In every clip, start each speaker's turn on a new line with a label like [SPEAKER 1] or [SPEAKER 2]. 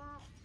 [SPEAKER 1] that.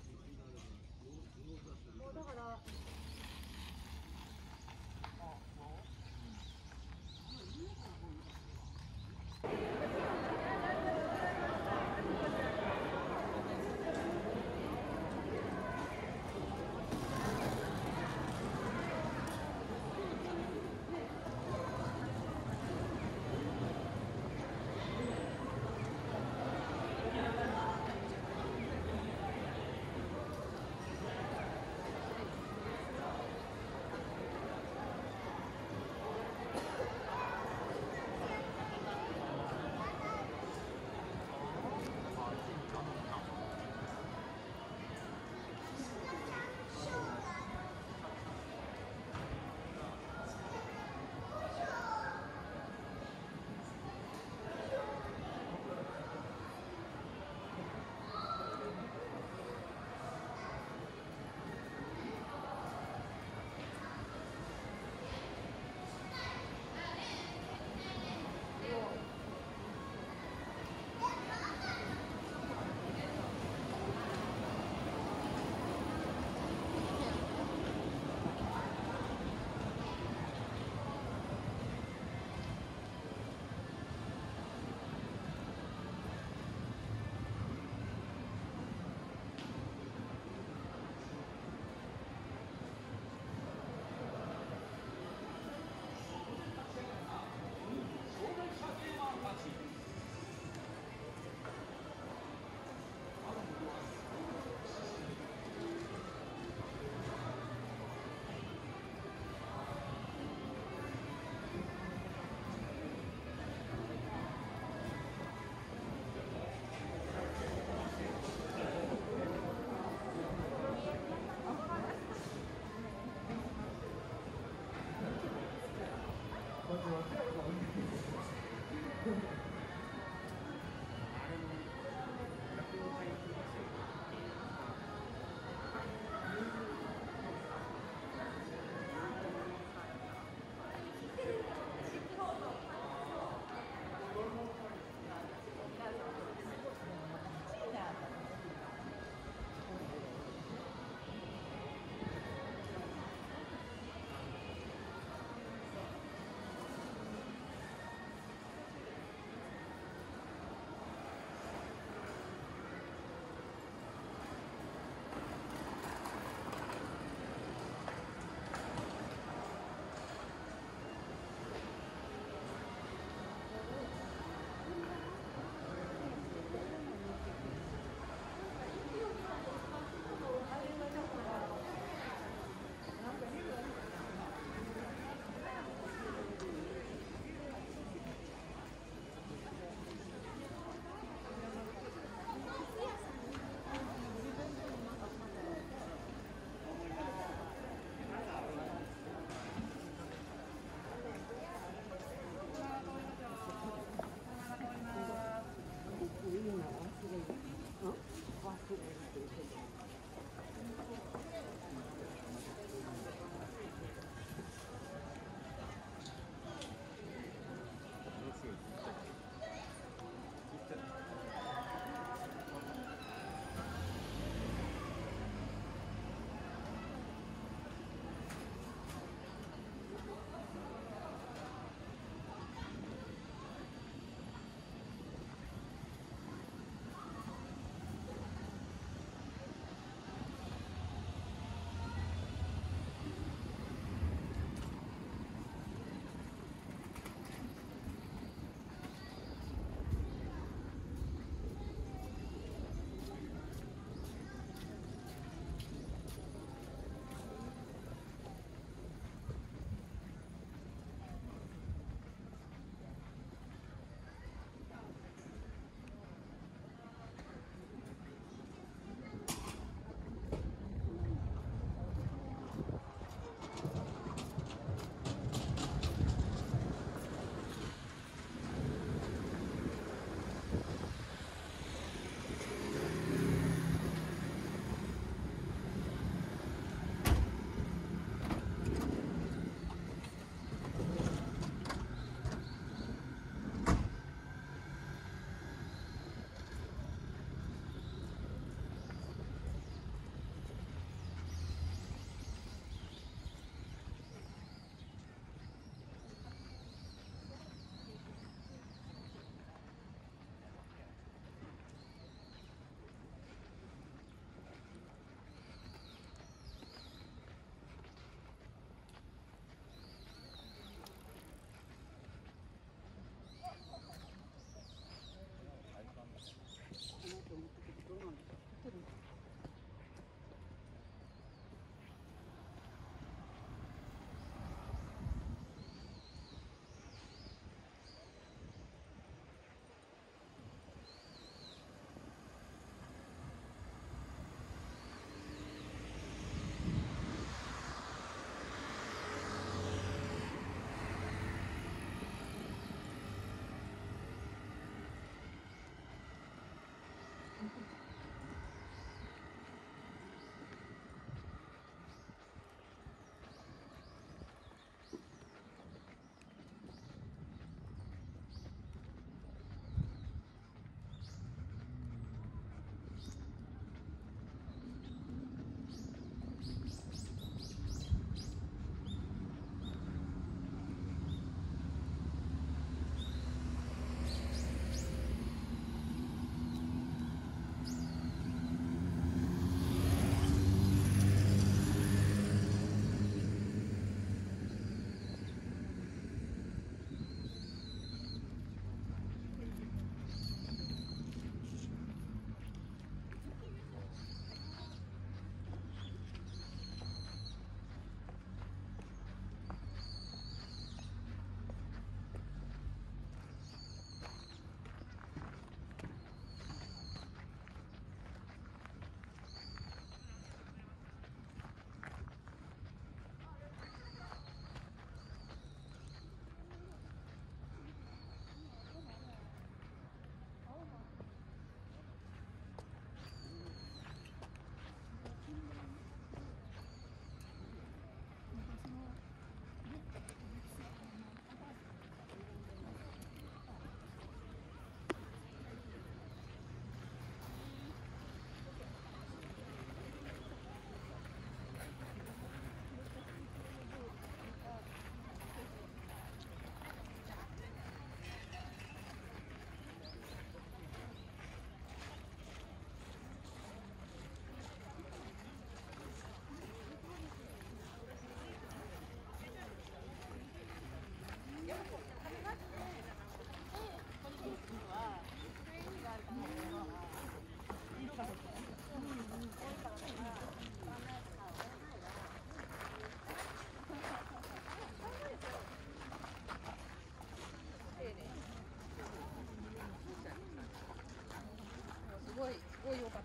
[SPEAKER 1] такой опыт.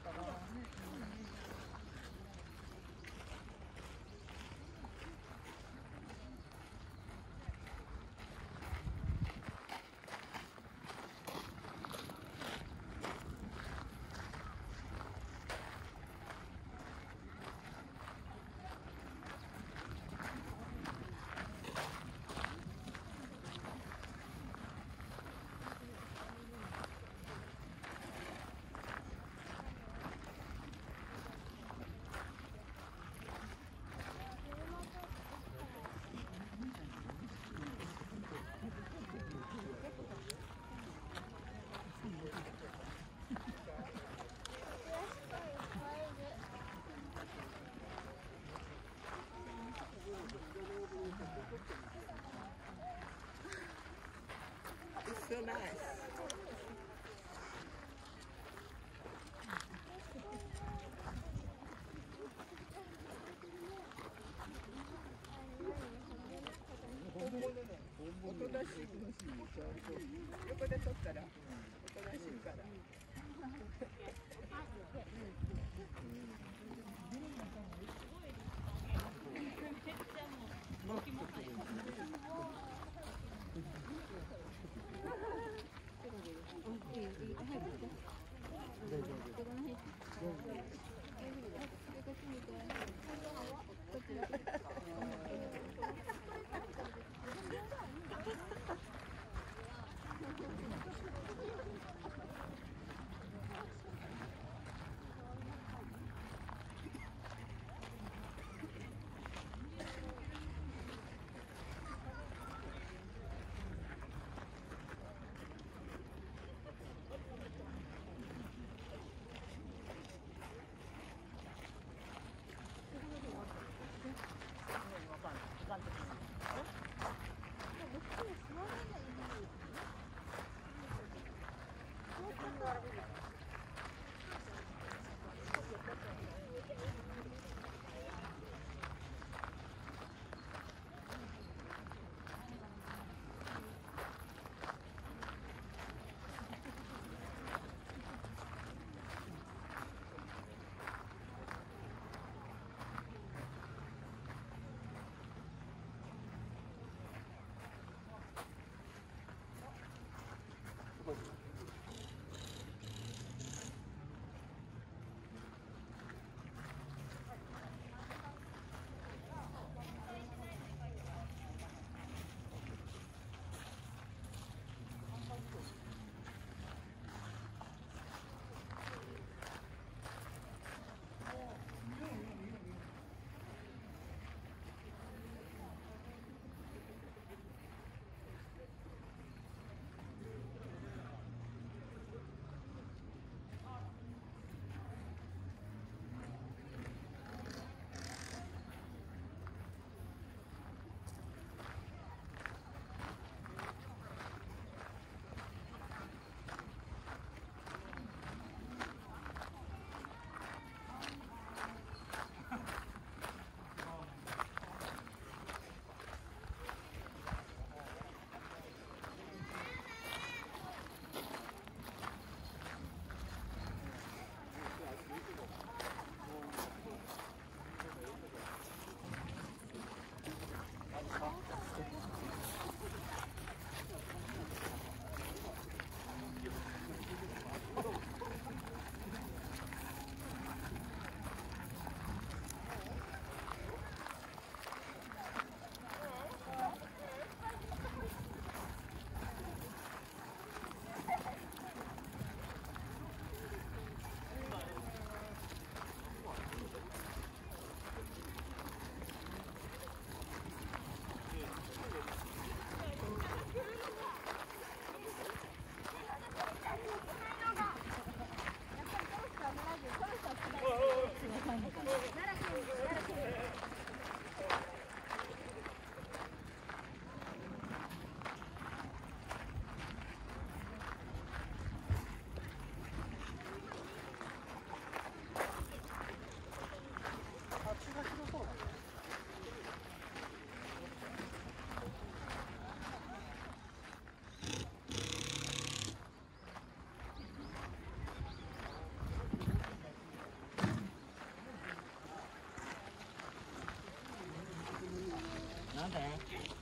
[SPEAKER 1] so nice. おとな
[SPEAKER 2] しい横で撮ったらおとなしいから。めっちゃもう。Thank you. né?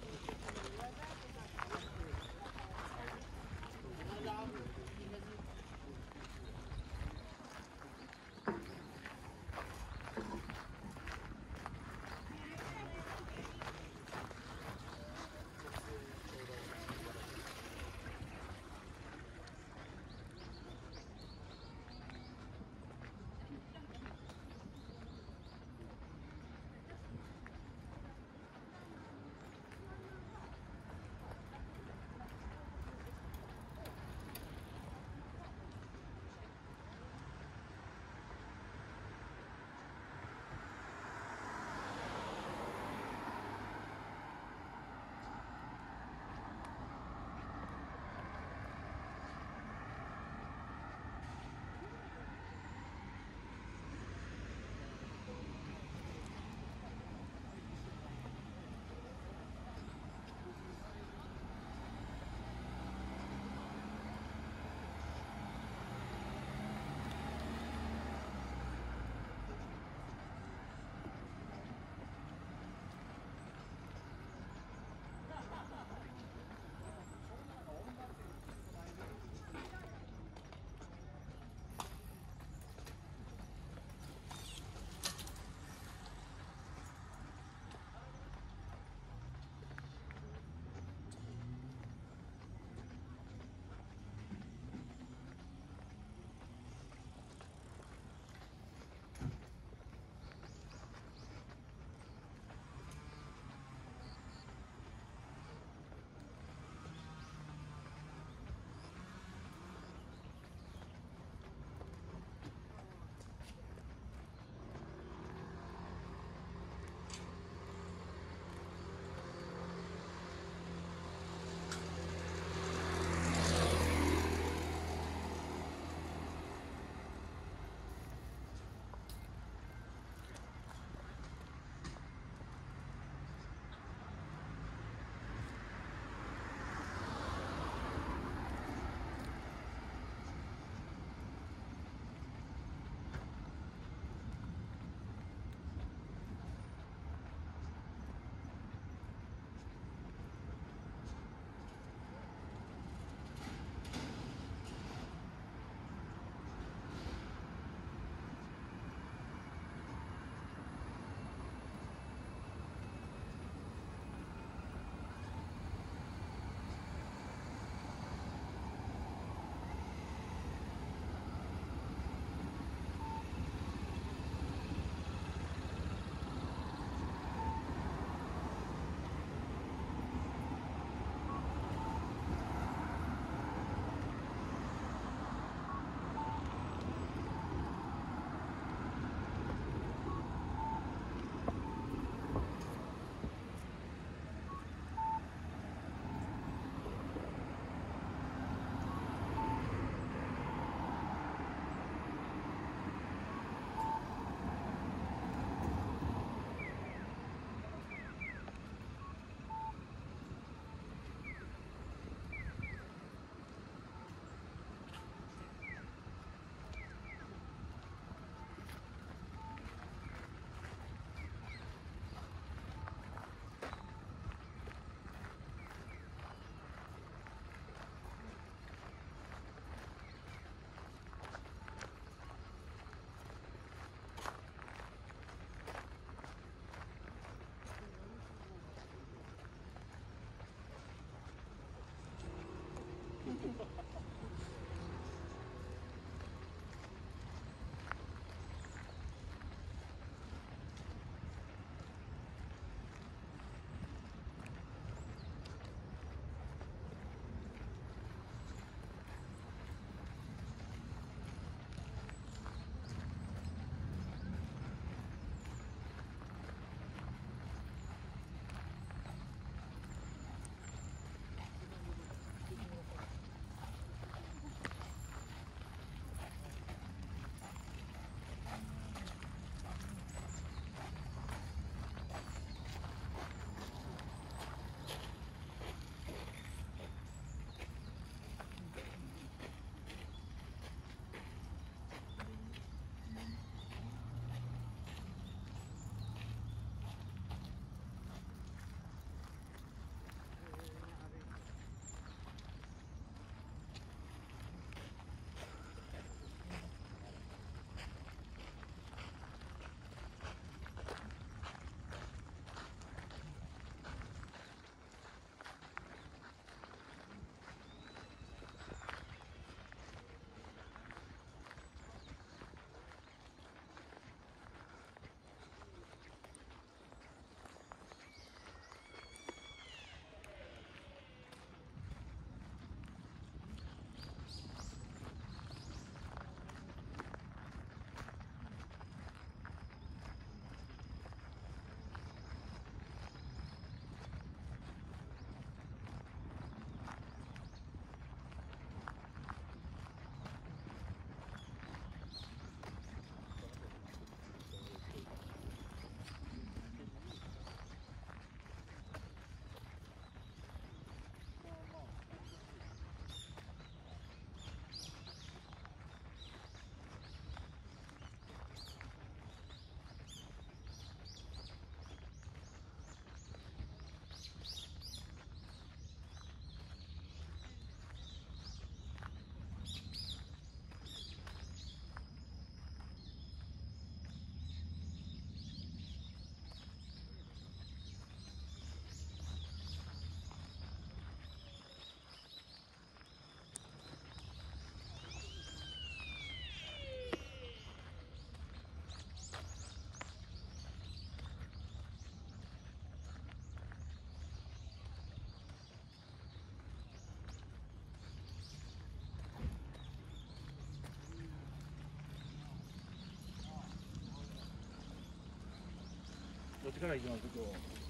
[SPEAKER 2] っちから行きますと。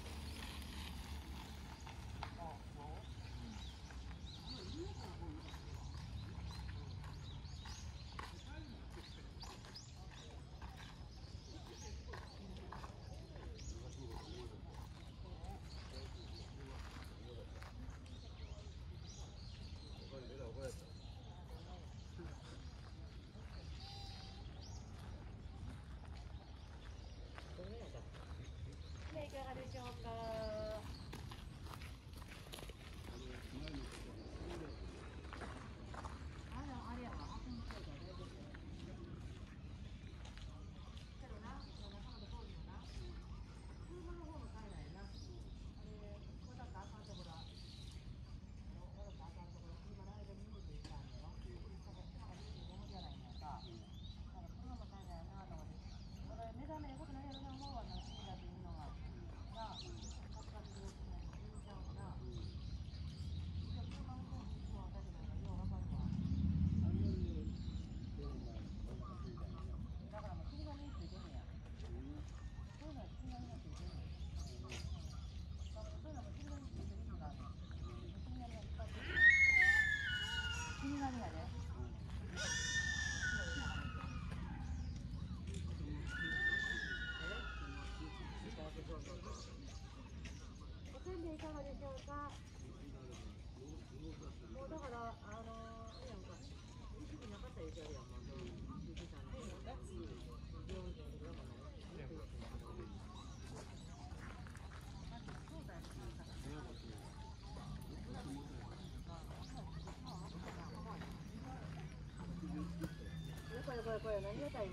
[SPEAKER 2] これこれ何今い、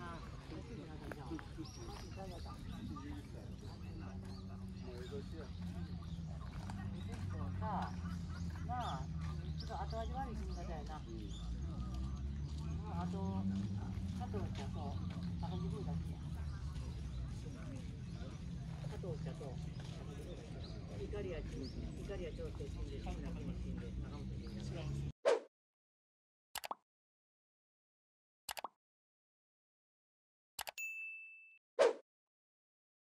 [SPEAKER 2] イカリア中心死んで中村も死んで中本死んで